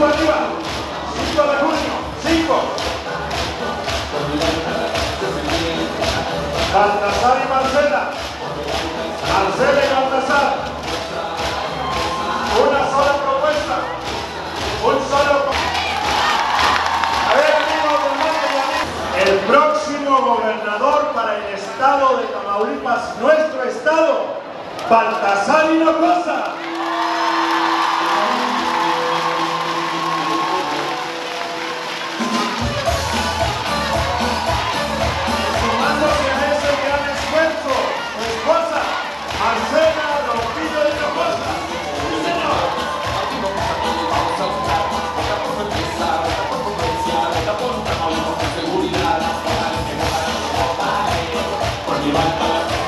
5 arriba, 5 de junio, 5. Baltasar y Marcela, Marcela y Baltasar. Una sola propuesta, un solo. A ver, amigos, el próximo gobernador para el estado de Tamaulipas, nuestro estado, Baltasar y Hinojosa. Bye.